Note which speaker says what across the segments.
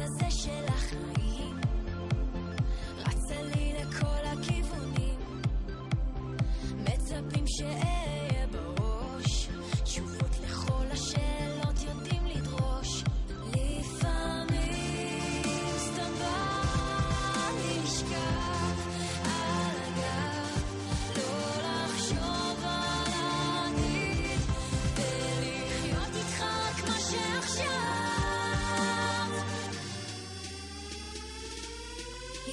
Speaker 1: הבוס של שאין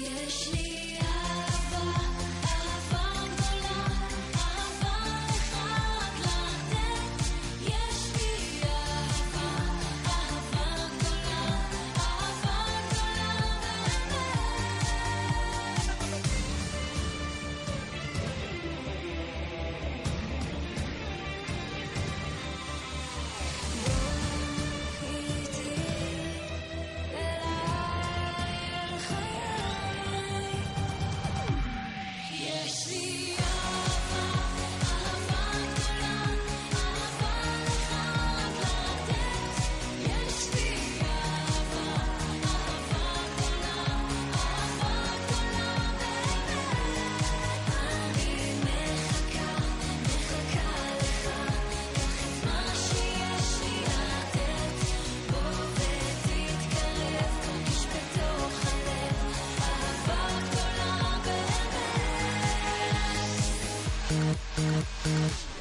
Speaker 1: יש לי Música